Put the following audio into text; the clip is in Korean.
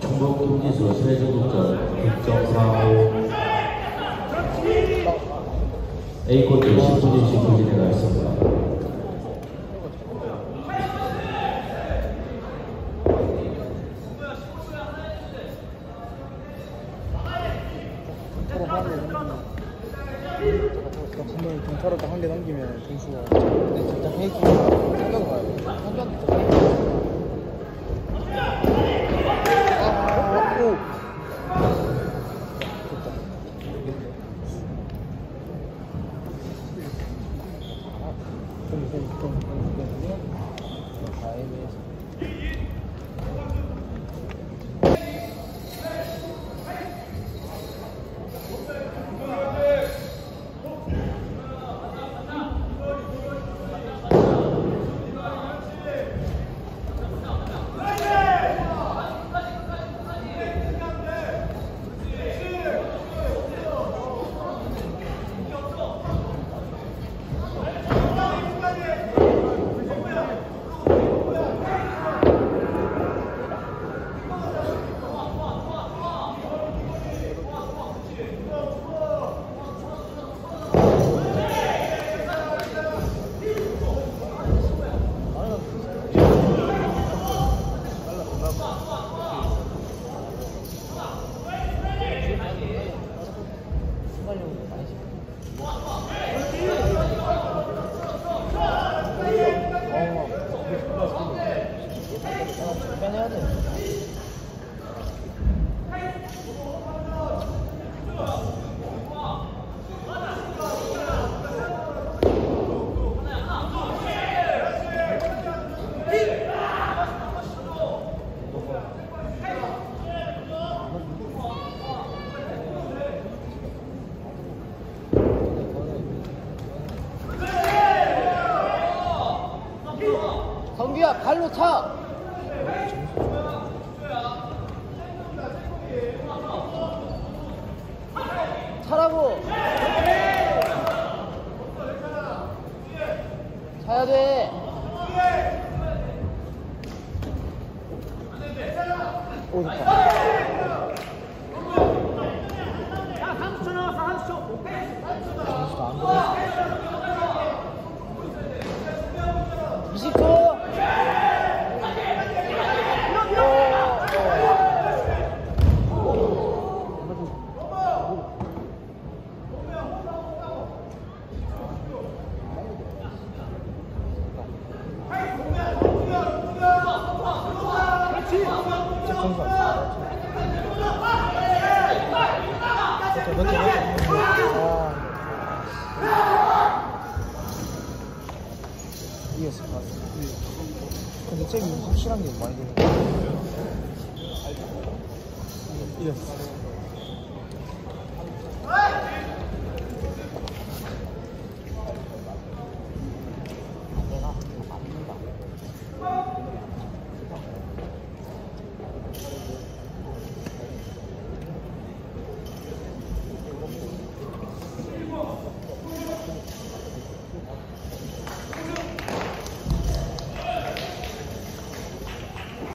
충북 통지수 세제국전 국정사고 A코트 10분인 10분 진행가 있습니다. 분명히 경찰한테 한개 넘기면 점수가 근데 진짜 페이크 생각을 봐야 돼 성격이 진짜 페이크 아, 오. 됐다. 이겼네. 아, 좀, 좀, 좀, 좀, 좀, 좀. 我操！哎，我操！哦。 발로 차. 차라고. 차야 돼. 오 됐다. 점수가 안 들어갔어. 20초. 이겼을 것 같아. 근데 쟤이 확실한 게 많이 되네. 이겼어.